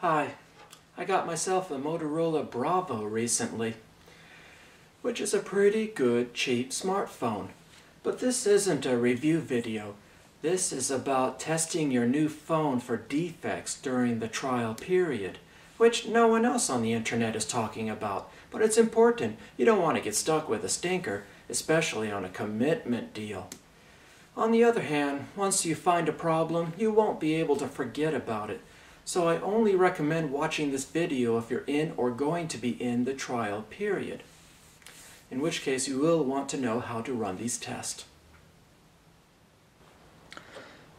Hi, I got myself a Motorola Bravo recently, which is a pretty good cheap smartphone. But this isn't a review video. This is about testing your new phone for defects during the trial period, which no one else on the internet is talking about. But it's important. You don't want to get stuck with a stinker, especially on a commitment deal. On the other hand, once you find a problem, you won't be able to forget about it. So I only recommend watching this video if you're in or going to be in the trial period. In which case you will want to know how to run these tests.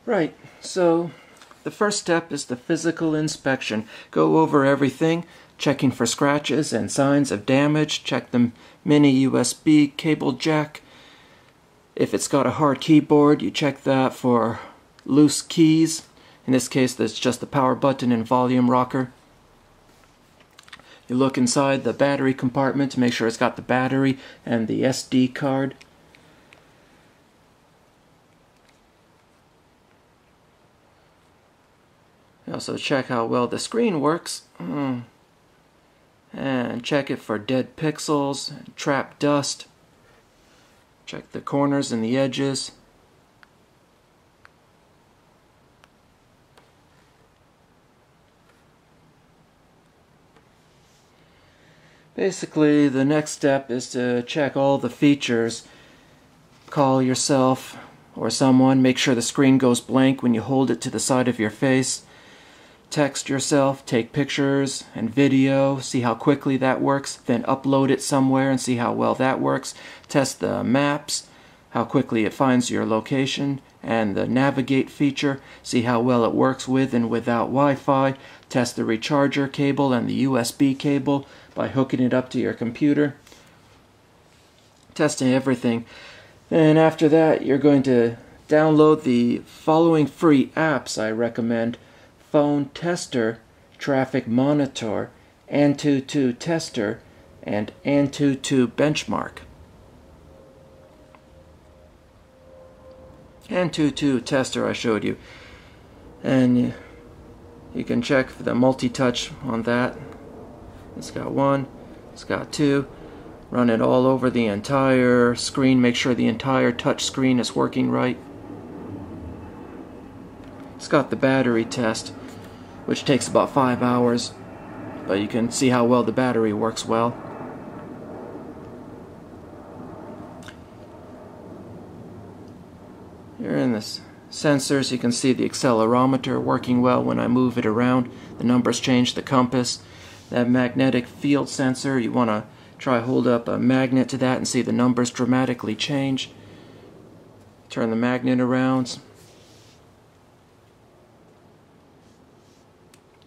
Right, so the first step is the physical inspection. Go over everything, checking for scratches and signs of damage, check the mini USB cable jack. If it's got a hard keyboard, you check that for loose keys. In this case, that's just the power button and volume rocker. You look inside the battery compartment to make sure it's got the battery and the SD card. You also check how well the screen works. Mm. And check it for dead pixels, trap dust. Check the corners and the edges. Basically, the next step is to check all the features. Call yourself or someone, make sure the screen goes blank when you hold it to the side of your face. Text yourself, take pictures and video, see how quickly that works, then upload it somewhere and see how well that works. Test the maps, how quickly it finds your location, and the navigate feature, see how well it works with and without Wi-Fi. Test the recharger cable and the USB cable, by hooking it up to your computer, testing everything. And after that, you're going to download the following free apps I recommend Phone Tester, Traffic Monitor, Antutu Tester, and Antutu Benchmark. Antutu Tester I showed you. And you can check for the multi-touch on that. It's got one, it's got two. Run it all over the entire screen, make sure the entire touch screen is working right. It's got the battery test, which takes about five hours, but you can see how well the battery works well. In this sensors, you can see the accelerometer working well when I move it around. The numbers change, the compass, that magnetic field sensor, you want to try hold up a magnet to that and see the numbers dramatically change. Turn the magnet around.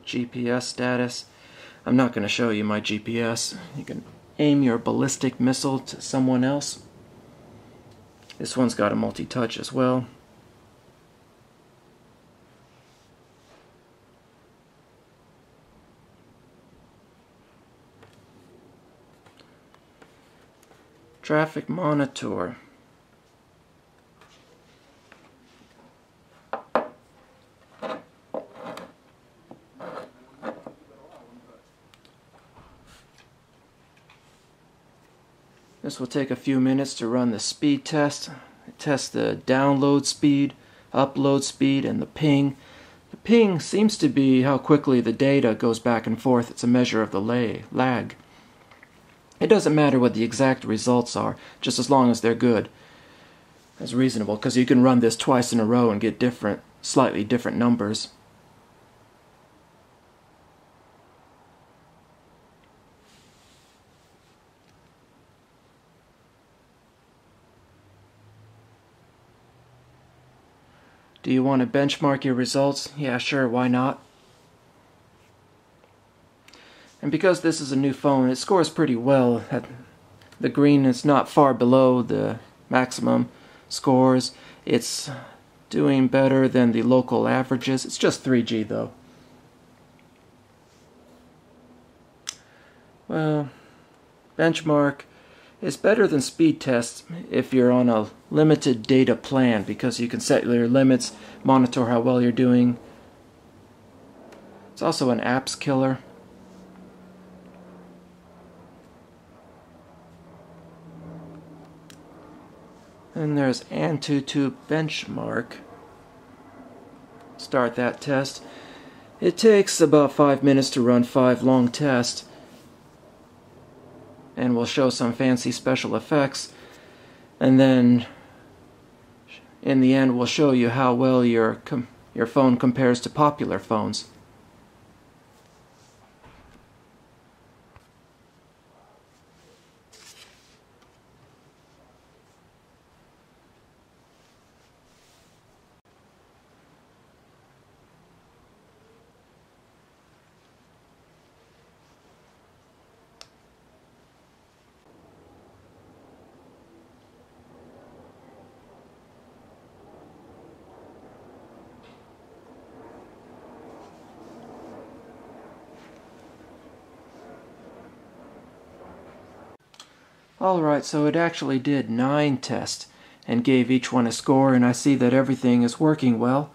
GPS status. I'm not going to show you my GPS. You can aim your ballistic missile to someone else. This one's got a multi-touch as well. Traffic monitor. This will take a few minutes to run the speed test. Test the download speed, upload speed, and the ping. The ping seems to be how quickly the data goes back and forth. It's a measure of the lay, lag. It doesn't matter what the exact results are, just as long as they're good. That's reasonable, because you can run this twice in a row and get different, slightly different numbers. Do you want to benchmark your results? Yeah, sure, why not? And because this is a new phone, it scores pretty well. The green is not far below the maximum scores. It's doing better than the local averages. It's just 3G though. Well, benchmark is better than speed tests if you're on a limited data plan because you can set your limits, monitor how well you're doing, It's also an apps killer. And there's Antutu benchmark. Start that test. It takes about five minutes to run five long tests. And we'll show some fancy special effects. And then in the end we'll show you how well your, your phone compares to popular phones. Alright, so it actually did nine tests and gave each one a score and I see that everything is working well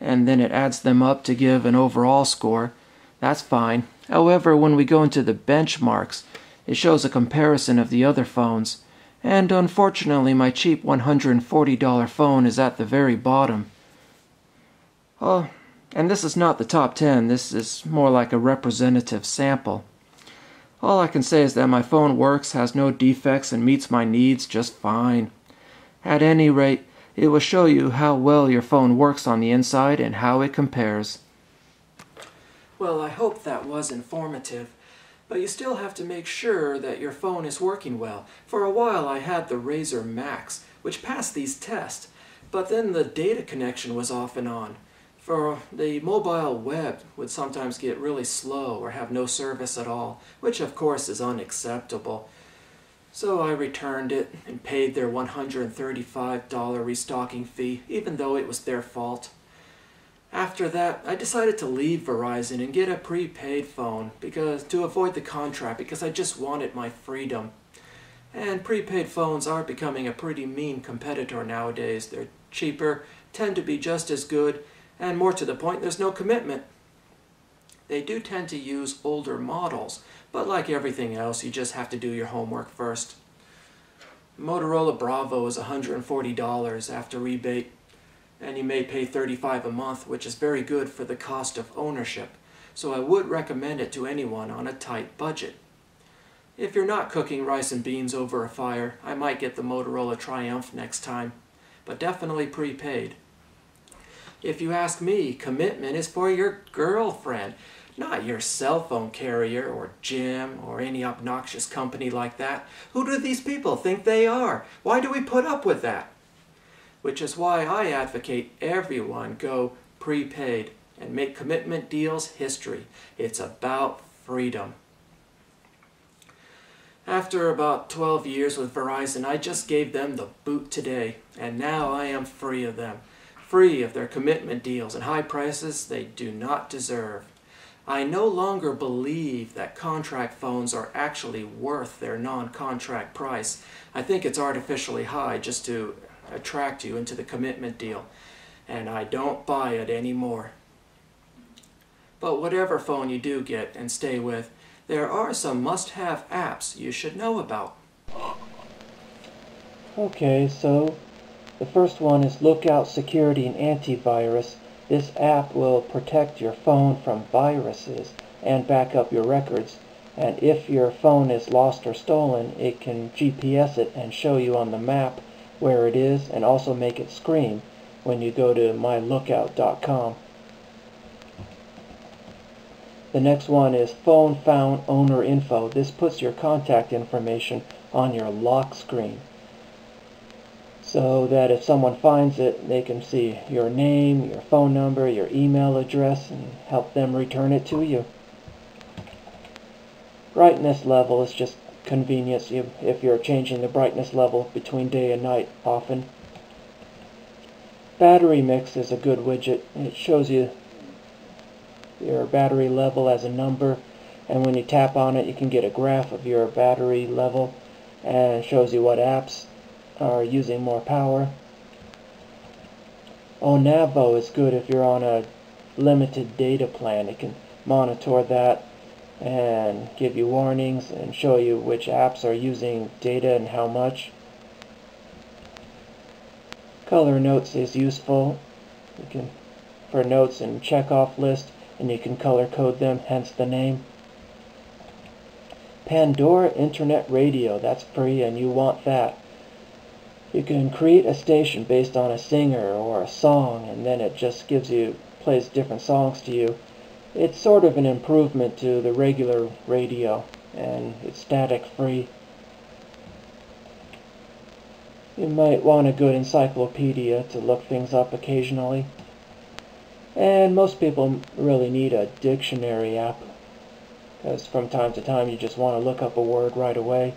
and then it adds them up to give an overall score. That's fine. However, when we go into the benchmarks, it shows a comparison of the other phones and unfortunately my cheap $140 phone is at the very bottom. Oh, and this is not the top 10, this is more like a representative sample. All I can say is that my phone works, has no defects, and meets my needs just fine. At any rate, it will show you how well your phone works on the inside and how it compares. Well, I hope that was informative. But you still have to make sure that your phone is working well. For a while I had the Razr Maxx, which passed these tests, but then the data connection was off and on for the mobile web would sometimes get really slow or have no service at all, which of course is unacceptable. So I returned it and paid their $135 restocking fee, even though it was their fault. After that, I decided to leave Verizon and get a prepaid phone because to avoid the contract because I just wanted my freedom. And prepaid phones are becoming a pretty mean competitor nowadays. They're cheaper, tend to be just as good, and more to the point, there's no commitment. They do tend to use older models, but like everything else, you just have to do your homework first. Motorola Bravo is $140 after rebate, and you may pay 35 a month, which is very good for the cost of ownership, so I would recommend it to anyone on a tight budget. If you're not cooking rice and beans over a fire, I might get the Motorola Triumph next time, but definitely prepaid. If you ask me, commitment is for your girlfriend, not your cell phone carrier or gym or any obnoxious company like that. Who do these people think they are? Why do we put up with that? Which is why I advocate everyone go prepaid and make commitment deals history. It's about freedom. After about 12 years with Verizon, I just gave them the boot today, and now I am free of them free of their commitment deals and high prices they do not deserve. I no longer believe that contract phones are actually worth their non-contract price. I think it's artificially high just to attract you into the commitment deal. And I don't buy it anymore. But whatever phone you do get and stay with, there are some must-have apps you should know about. Okay, so the first one is Lookout Security and Antivirus. This app will protect your phone from viruses and back up your records. And if your phone is lost or stolen, it can GPS it and show you on the map where it is and also make it scream when you go to mylookout.com. The next one is Phone Found Owner Info. This puts your contact information on your lock screen so that if someone finds it, they can see your name, your phone number, your email address, and help them return it to you. Brightness level is just convenience if you're changing the brightness level between day and night often. Battery mix is a good widget. It shows you your battery level as a number and when you tap on it you can get a graph of your battery level and shows you what apps are using more power. Oh, Onavo is good if you're on a limited data plan. It can monitor that and give you warnings and show you which apps are using data and how much. Color notes is useful. You can for notes and checkoff list and you can color code them, hence the name. Pandora Internet Radio, that's free and you want that. You can create a station based on a singer or a song and then it just gives you, plays different songs to you. It's sort of an improvement to the regular radio and it's static free. You might want a good encyclopedia to look things up occasionally. And most people really need a dictionary app because from time to time you just want to look up a word right away.